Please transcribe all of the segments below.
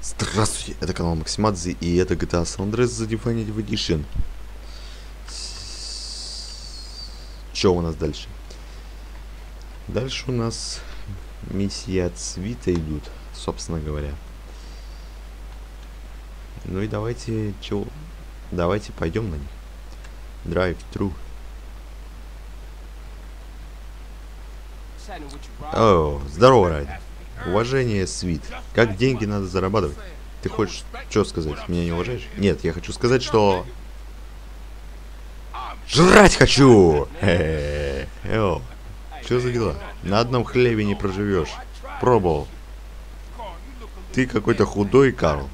Здравствуйте, это канал Максимадзе и это GTA San Andreas The Definitive Edition. Что у нас дальше? Дальше у нас миссии от свита идут, собственно говоря. Ну и давайте, чё, давайте пойдем на них. Drive through. О, здорово, Райдер. Уважение, Свит. Как деньги надо зарабатывать? Ты хочешь что сказать? Меня не уважаешь? Нет, я хочу сказать, что... Жрать хочу! Что за дела? На одном хлебе не проживешь. Пробовал. Ты какой-то худой, Карл.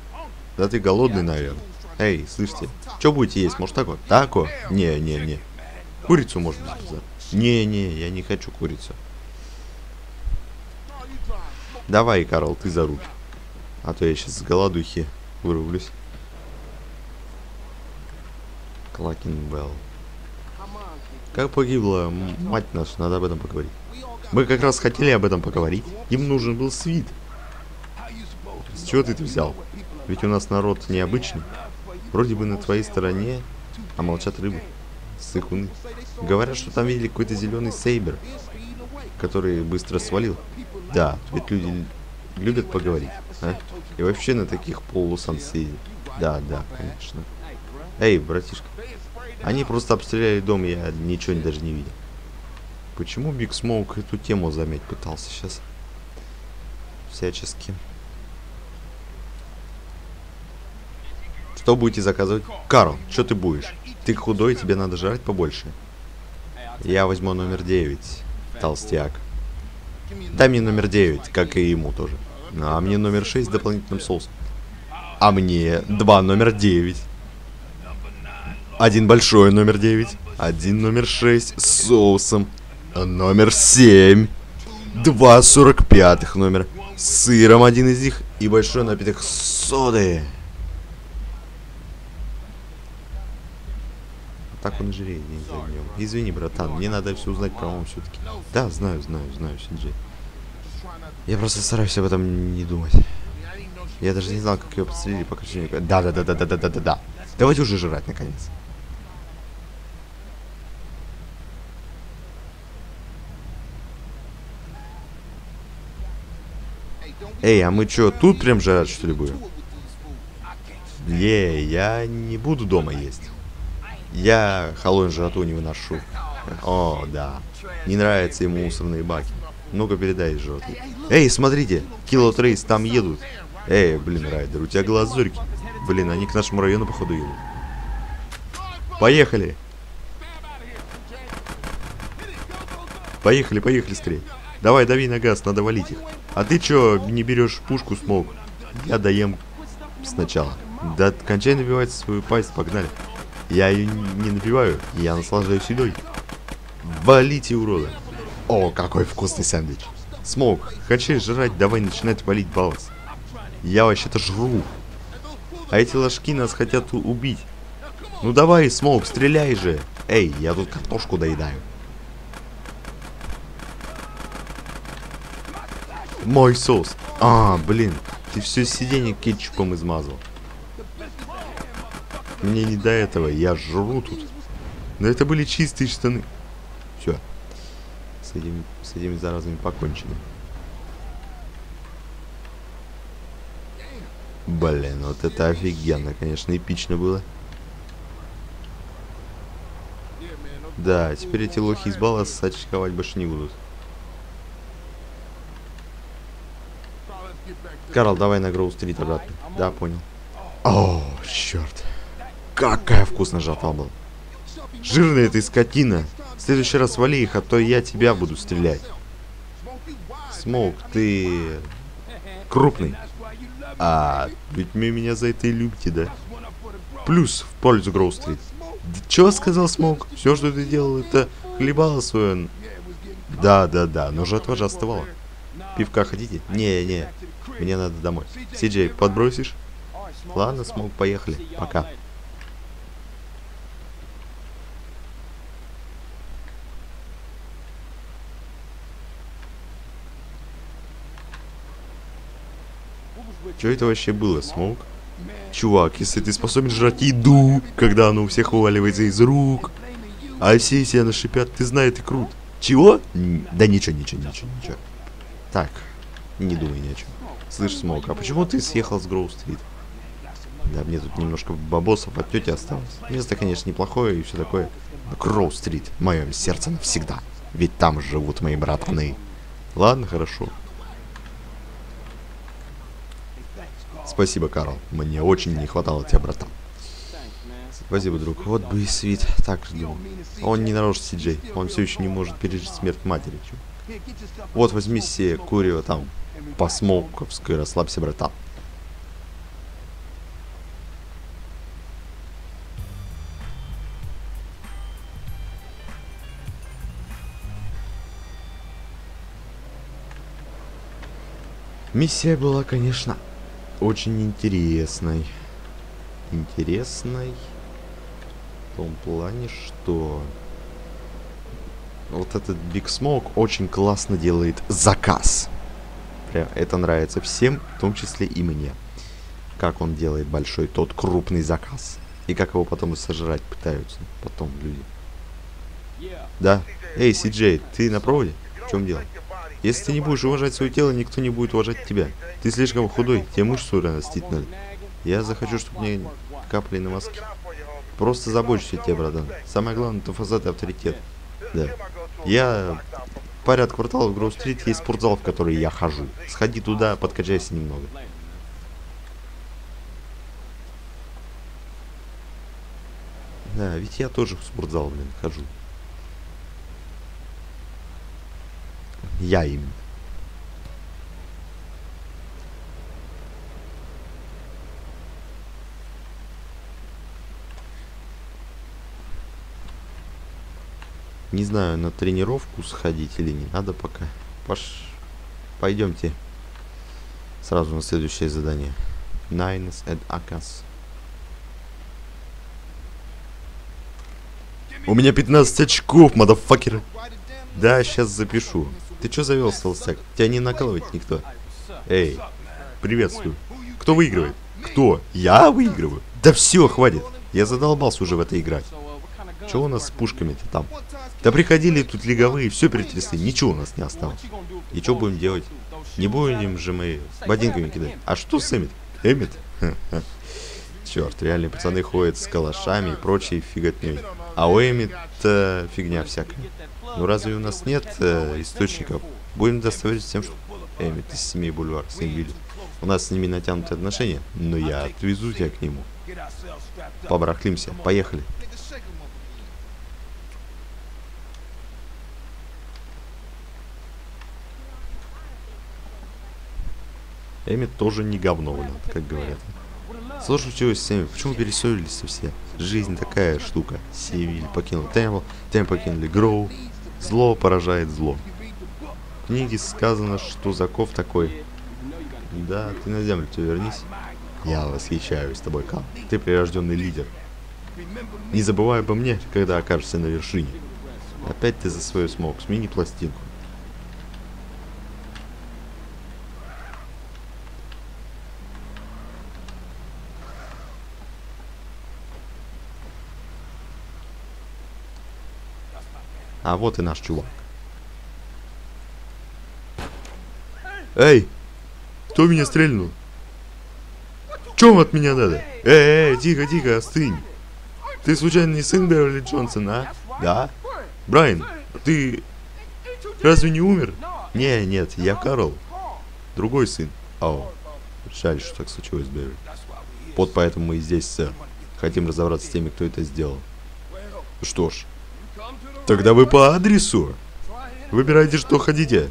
Да ты голодный, наверное. Эй, слышите, что будете есть? Может тако? Тако? Не, не, не. Курицу, может быть, Не, не, я не хочу курицу. Давай, Карл, ты за руль. А то я сейчас с голодухи вырублюсь. Клакенбелл. Как погибла мать наша, надо об этом поговорить. Мы как раз хотели об этом поговорить. Им нужен был свит. С чего ты это взял? Ведь у нас народ необычный. Вроде бы на твоей стороне, а молчат как рыбы. Сыкуны. Говорят, что там видели какой-то зеленый сейбер, который быстро свалил. Да, ведь люди любят поговорить, а? И вообще на таких полусан. Да, да, конечно. Эй, братишка. Они просто обстреляли дом, я ничего даже не видел. Почему Биг Смоук эту тему замять пытался сейчас? Всячески. Что будете заказывать? Карл, что ты будешь? Ты худой, тебе надо жрать побольше. Я возьму номер 9. Толстяк. Дай мне номер 9, как и ему тоже. А мне номер 6 с дополнительным соусом. А мне 2 номер 9. Один большой номер 9. Один номер 6 с соусом. Номер 7. Два 45 номер. С сыром один из них. И большой напиток соды. Так он жиреет день за днем. Извини, братан, мне надо все узнать про маму все-таки. Да, знаю, знаю, знаю, Сиджей. Я просто стараюсь об этом не думать. Я даже не знал, как ее подстрелили, что не... Да, да, да, да, да, да, да, да, да. Давайте уже жрать, наконец. Эй, а мы что, тут прям жрать, что ли, будем? Не, я не буду дома есть. Я холодную жрату не выношу. О, да. Не нравятся ему мусорные баки. Ну-ка передай жрату. Эй, смотрите, Кило Трейс там едут. Эй, блин, Райдер, у тебя глазурки. Блин, они к нашему району, походу, едут. Поехали. Поехали, поехали скорее. Давай, дави на газ, надо валить их. А ты чё, не берешь пушку, Смоук? Я доем сначала. Да кончай набивать свою пасть, погнали. Я ее не набиваю, я наслаждаюсь едой. Валите уродов. О, какой вкусный сэндвич. Смоук, хочешь жрать, давай начинать валить Балласов. Я вообще-то жру. А эти лошки нас хотят убить. Ну давай, Смоук, стреляй же. Эй, я тут картошку доедаю. Мой соус. А, блин, ты все сиденье кетчупом измазал. Мне не до этого, я жру тут. Но это были чистые штаны. Все. С этими, с этими заразами покончено. Блин, вот это офигенно, конечно, эпично было. Да, теперь эти лохи из балла очковать больше не будут. Карл, давай на Гроу-стрит обратно. Да, понял. О, черт. Какая вкусная жатва была. Жирная ты скотина. В следующий раз вали их, а то я тебя буду стрелять. Смоук, ты крупный. А, ведь вы меня за это и любите, да? Плюс в пользу Гроу-стрит. Чё сказал Смоук? Все, что ты делал, это хлебало свое. Да, да, да, но жатва же оставала. Пивка хотите? Не, не, мне надо домой. Сиджей, подбросишь? Ладно, смог, поехали. Пока. Что это вообще было, Смоук? Чувак, если ты способен жрать еду, когда она у всех вываливается из рук, а все себя нашипят, ты знаешь, ты крут. Чего? Н да ничего, ничего, ничего, ничего. Так, не думай ни о чем. Слышь, Смоук, а почему ты съехал с Гроу-стрит? Да, мне тут немножко бабосов от тети осталось. Место, конечно, неплохое и все такое. Но Гроу-стрит в сердце навсегда. Ведь там живут мои братаны. Ладно, хорошо. Спасибо, Карл. Мне очень не хватало тебя, братан. Спасибо, друг. Вот бы и Свит так жду. Он не нарочно, Си-Джей. Он все еще не может пережить смерть матери. Вот, возьми себе курево там, по смоуковской, расслабься, братан. Миссия была, конечно, очень интересной. Интересной в том плане, что вот этот Big Smoke очень классно делает заказ. Прям это нравится всем, в том числе и мне. Как он делает большой тот крупный заказ. И как его потом сожрать пытаются потом люди. Да. Эй, Си-Джей, ты на проводе? В чем дело? Если ты не будешь уважать свое тело, никто не будет уважать тебя. Ты слишком худой, тебе мышцу растить надо. Я захочу, чтобы мне капли на мозги. Просто забочусь о тебе, братан. Самое главное, это фасад и авторитет. Да. Я... Паре от квартала в Гроу-стрит есть спортзал, в который я хожу. Сходи туда, подкачайся немного. Да, ведь я тоже в спортзал, блин, хожу. Я им. Не знаю, на тренировку сходить или не надо пока. Пош... Пойдемте. Сразу на следующее задание. Nines and Akas. У меня 15 очков, мадafакеры. Да, сейчас запишу. Ты что завел, толстяк? Тебя не накалывает никто. Эй, приветствую. Кто выигрывает? Кто? Я выигрываю? Да все, хватит. Я задолбался уже в это играть. Что у нас с пушками-то там? Да приходили тут лиговые, все перетрясли, ничего у нас не осталось. И что будем делать? Не будем же мы ботинками кидать. А что с Эмит? Эмит? Черт, реальные пацаны ходят с калашами и прочей фиготней. А у Эмит э, фигня всякая. Ну разве у нас нет э, источников? Будем доставать тем, что Эмит из семьи Бульвар, Билли. У нас с ними натянутые отношения, но я отвезу тебя к нему. Побрахлимся, поехали. Эмит тоже не говно, блин, как говорят. Слушай, что с Эми, почему перессорились все? Жизнь такая штука. Севиль покинул Темпл, Темпл покинули Гроу. Зло поражает зло. В книге сказано, что Заков такой. Да, ты на землю тебе вернись. Я восхищаюсь тобой, Кал. Ты прирожденный лидер. Не забывай обо мне, когда окажешься на вершине. Опять ты за свою смог. Смени пластинку. А вот и наш чувак. Эй! Кто меня стрельнул? Чем от меня надо? Эй, эй, тихо, тихо, остынь. Ты случайно не сын Берли Джонсона, а? Да? Брайан, ты разве не умер? Не, нет, я Карл. Другой сын. О, жаль, что так случилось, Берли. Вот поэтому мы и здесь, сэр. Хотим разобраться с теми, кто это сделал. Что ж, Тогда вы по адресу. Выбирайте, что хотите.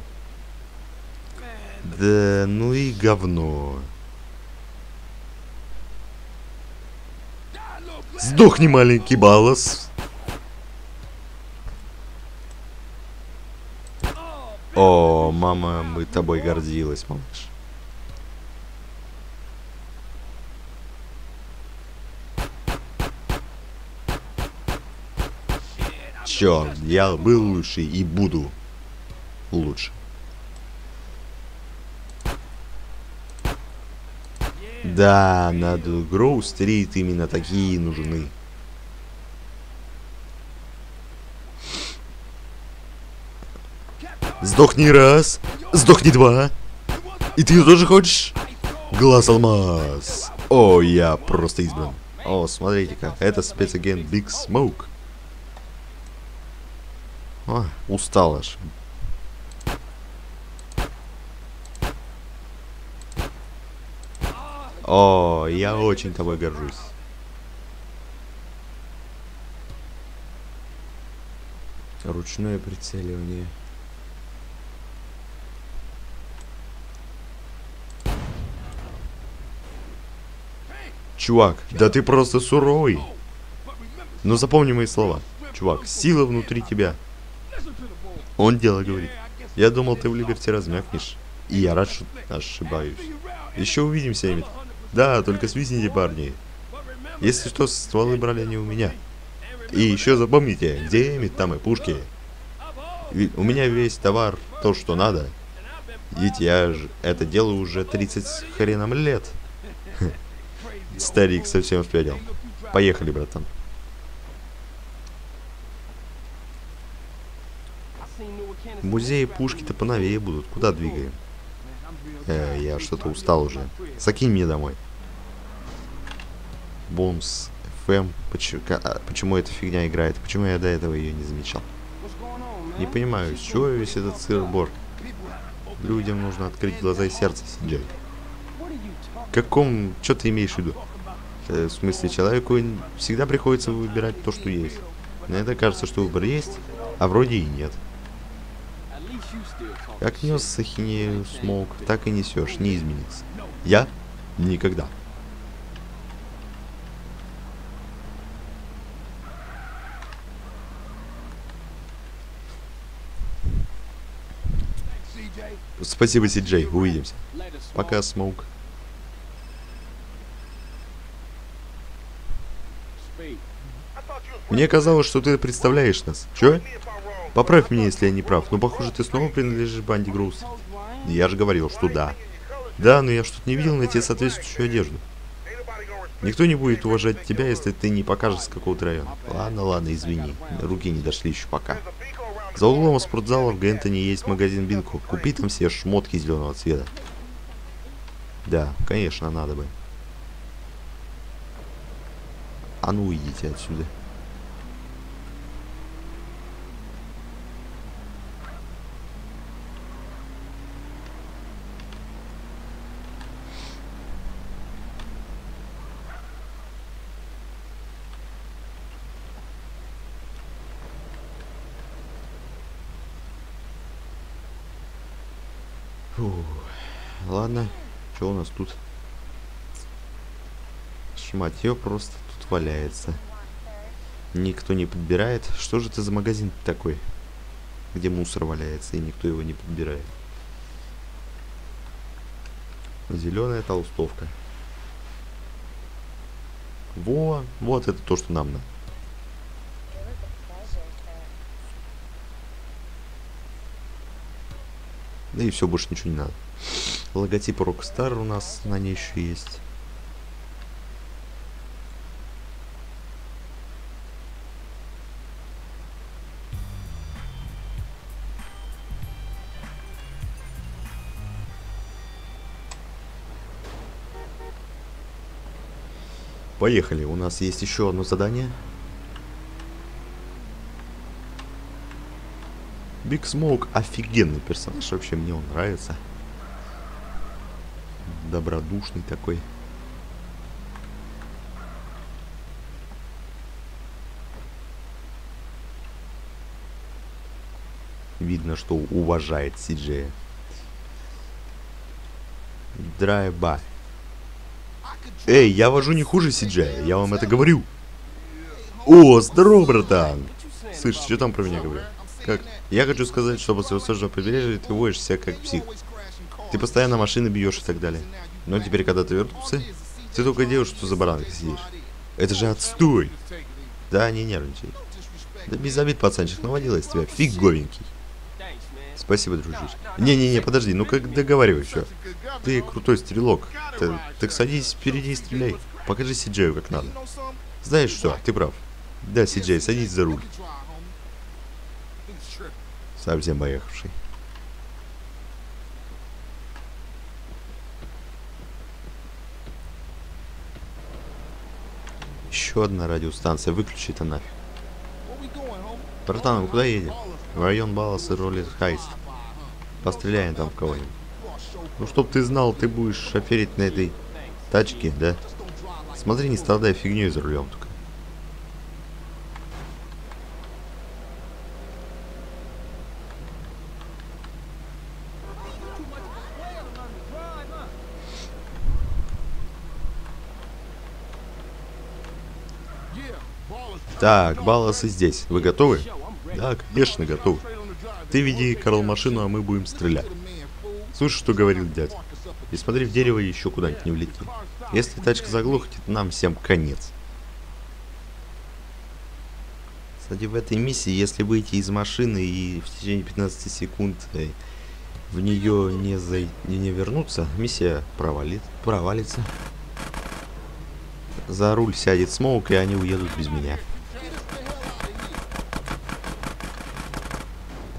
Да, ну и говно. Сдохни, маленький балас. О, мама, мы тобой гордилась, малыш. Черт, я был лучше и буду лучше. Да, над Гроу-стрит именно такие нужны. Сдохни раз, сдохни два. И ты тоже хочешь? Глаз алмаз. О, я просто избран. О, смотрите-ка, это спецагент Биг Смоук. О, устал аж. О, я очень тобой горжусь. Ручное прицеливание. Чувак, да ты просто суровый. Но запомни мои слова. Чувак, сила внутри тебя. Он дело говорит. Я думал, ты в Либерти размякнешь. И я рад, что ошибаюсь. Еще увидимся, Эмит. Да, только свистните, парни. Если что, стволы брали не у меня. И еще запомните, где Эмит, там и пушки. У меня весь товар, то, что надо. Ведь я же это делаю уже 30 хреном лет. Старик совсем спятил. Поехали, братан. Музеи пушки-то поновее будут. Куда двигаем? Э, я что-то устал уже. Закинь мне домой. Бомс, FM. Почему, а, почему эта фигня играет? Почему я до этого ее не замечал? Не понимаю, с чего весь этот сыр-бор? Людям нужно открыть глаза и сердце, Сиджей. Каком... Что ты имеешь в виду? Э, в смысле, человеку всегда приходится выбирать то, что есть. Мне это кажется, что выбор есть, а вроде и нет. Как нес сахинею смог, так и несешь, не изменится. Я? Никогда. Спасибо, Си-Джей. Увидимся. Пока, Смоук. Мне казалось, что ты представляешь нас. Чё? Поправь меня, если я не прав, но похоже, ты снова принадлежишь банде Груз. Я же говорил, что да. Да, но я что-то не видел найти соответствующую одежду. Никто не будет уважать тебя, если ты не покажешь с какого-то района. Ладно, ладно, извини. Руки не дошли еще пока. За углом спортзала в Гентоне есть магазин Бинко. Купи там все шмотки зеленого цвета. Да, конечно, надо бы. А ну, уйдите отсюда. Фу. Ладно, что у нас тут? Шматье просто тут валяется. Никто не подбирает. Что же это за магазин такой? Где мусор валяется, и никто его не подбирает. Зеленая толстовка. Во, вот это то, что нам надо. Да и все, больше ничего не надо. Логотип Rockstar у нас на ней еще есть. Поехали, у нас есть еще одно задание. Биг Смоук офигенный персонаж, вообще мне он нравится. Добродушный такой. Видно, что уважает Сиджея. Драйва. Эй, я вожу не хуже Сиджея, я вам это говорю. О, здорово, братан. Слышь, что там про меня говорят? Как? Я хочу сказать, что после восточного побережья ты воешь себя как псих. Ты постоянно машины бьешь и так далее. Но теперь, когда ты вернулся, ты только делаешь, что за баранкой сидишь. Это же отстой! Да, не нервничай. Да без обид, пацанчик, наводила из тебя. Фиговенький. Спасибо, дружище. Не-не-не, подожди, ну как договаривай все. Ты крутой стрелок. Ты, так садись впереди и стреляй. Покажи Сиджею как надо. Знаешь что, ты прав. Да, Сиджей, садись за руль. Совсем поехавший. Еще одна радиостанция. Выключи это нафиг. Братан, куда едем? В район Баллас и Роллер Хайст. Постреляем там в кого-нибудь. Ну, чтоб ты знал, ты будешь шоферить на этой тачке, да? Смотри, не страдай фигней за рулем только. Так, Балласы здесь. Вы готовы? Да, конечно, готовы. Ты веди, Карл, машину, а мы будем стрелять. Слушай, что говорил дядя. И смотри в дерево еще куда-нибудь не влети. Если тачка заглохнет, нам всем конец. Кстати, в этой миссии, если выйти из машины и в течение 15 секунд э, в нее не, за... не вернуться, миссия провалит... провалится. За руль сядет Смоук, и они уедут без меня.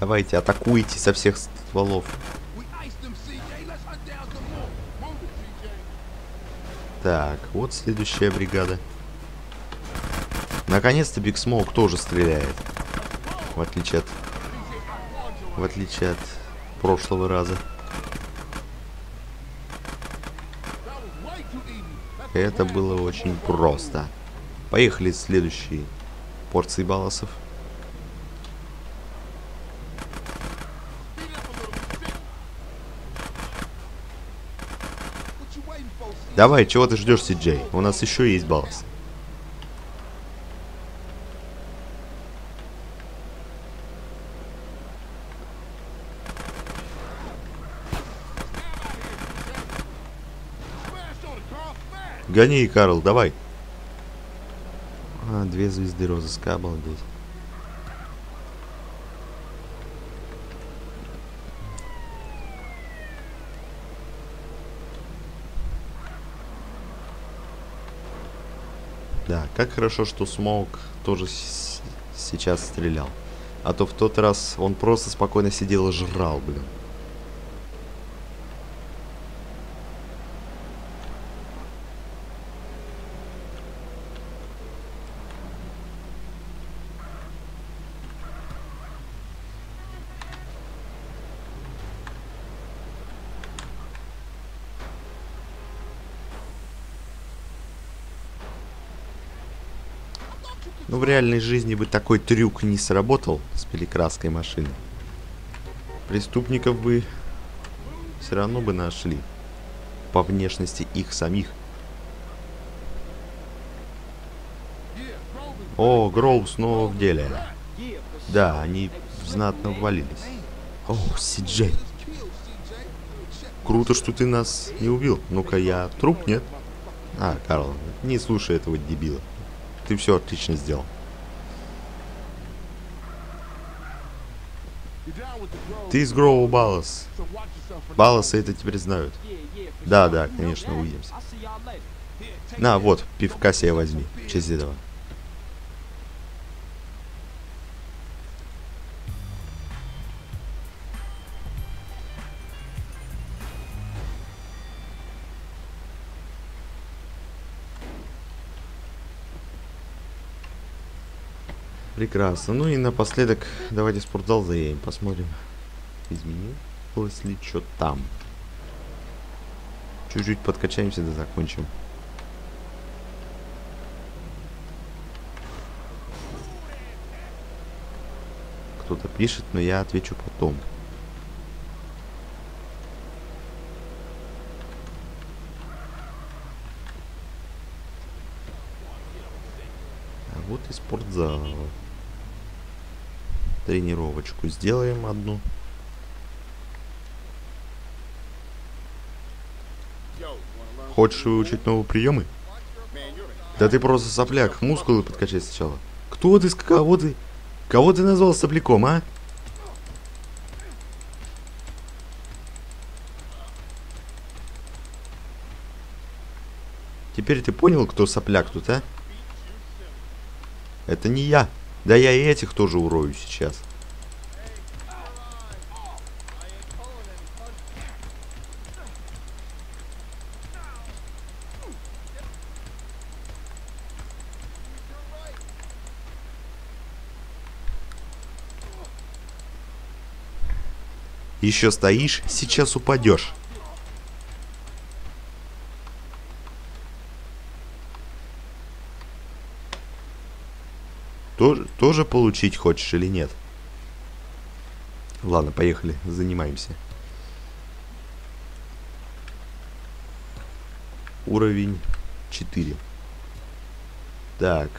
Давайте, атакуйте со всех стволов. Так, вот следующая бригада. Наконец-то Биг Смоук тоже стреляет. В отличие от... В отличие от прошлого раза. Это было очень просто. Поехали с следующей порции балласов. Давай, чего ты ждешь, Сиджей? У нас еще есть баллас. Гони, Карл, давай. А, две звезды розыска, обалдеть. Да, как хорошо, что Смоук тоже сейчас стрелял. А то в тот раз он просто спокойно сидел и жрал, блин. Ну, в реальной жизни бы такой трюк не сработал с перекраской машины. Преступников бы все равно бы нашли. По внешности их самих. О, Гроу снова в деле. Да, они знатно ввалились. О, Сиджей. Круто, что ты нас не убил. Ну-ка, я труп, нет? А, Карл, не слушай этого дебила. Ты все отлично сделал. Ты из Гроу Баллас. Балласы это теперь знают. Да, да, конечно, увидимся. На, вот, пивка себе возьми. В этого. Прекрасно. Ну и напоследок давайте спортзал заедем, посмотрим. Изменилось ли что там. Чуть-чуть подкачаемся да закончим. Кто-то пишет, но я отвечу потом. А вот и спортзал тренировочку сделаем одну. Хочешь выучить новые приемы? Да ты просто сопляк, мускулы подкачай сначала. Кто ты, кого ты? Кого ты назвал сопляком, а? Теперь ты понял, кто сопляк тут, а? Это не я. Да я и этих тоже урою сейчас. Еще стоишь, сейчас упадешь. Тоже, тоже получить хочешь или нет? Ладно, поехали, занимаемся. Уровень 4. Так.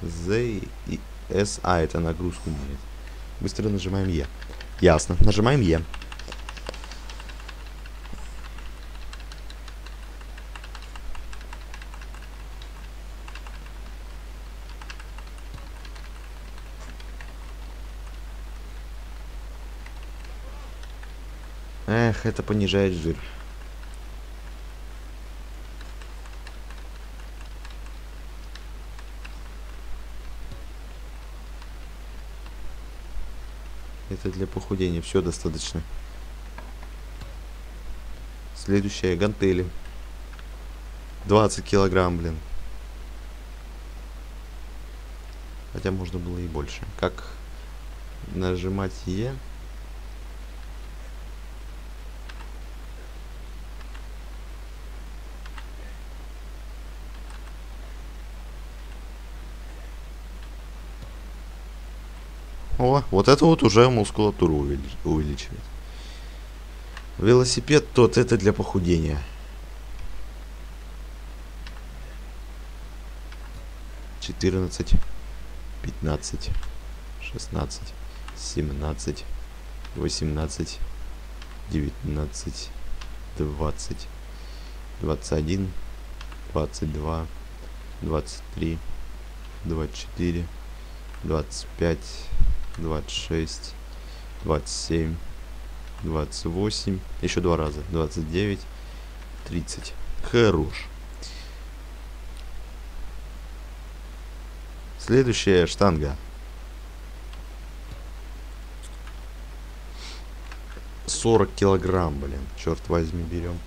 Z и S. А, это нагрузку нет. Быстро нажимаем Е. Ясно. Нажимаем Е. это понижает жир. Это для похудения. Все достаточно. Следующая гантели. 20 килограмм, блин. Хотя можно было и больше. Как нажимать Е? О, вот это вот уже мускулатуру увеличивает. Велосипед тот, это для похудения. Четырнадцать, пятнадцать, шестнадцать, семнадцать, восемнадцать, девятнадцать, двадцать, двадцать один, двадцать два, двадцать три, двадцать четыре, двадцать пять 26, 27, 28, еще два раза, 29, 30. Хорош. Следующая штанга. 40 килограмм, блин. Черт возьми, берем.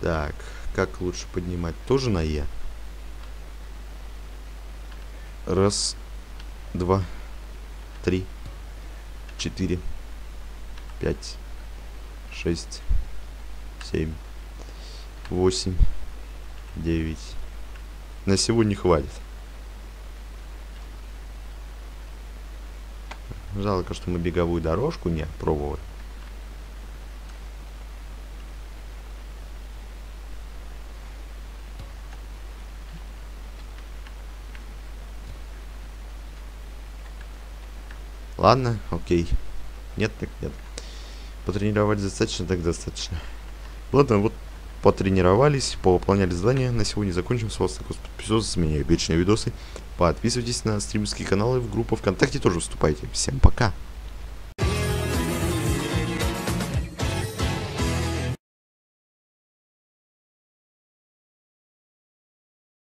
Так, как лучше поднимать? Тоже на Е? Раз, два, три, четыре, пять, шесть, семь, восемь, девять. На сегодня хватит. Жалко, что мы беговую дорожку не пробовали. Ладно, окей. Нет, так нет. Потренировать достаточно, так достаточно. Ладно, вот потренировались, повыполняли задания. На сегодня закончим. С вас такой подписывайтесь, с меня вечные видосы. Подписывайтесь на стримские каналы, в группу ВКонтакте тоже вступайте. Всем пока!